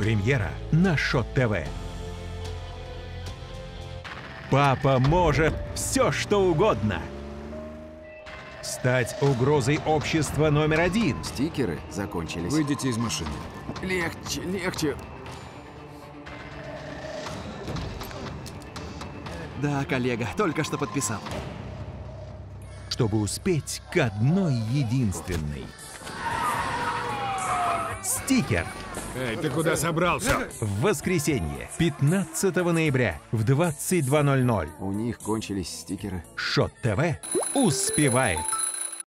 Премьера на Шот ТВ. Папа может все, что угодно. Стать угрозой общества номер один. Стикеры закончились. Выйдите из машины. Легче, легче. Да, коллега, только что подписал. чтобы успеть к одной единственной. Стикер. Эй, ты куда собрался? В воскресенье, 15 ноября в 22.00. У них кончились стикеры. Шот ТВ успевает.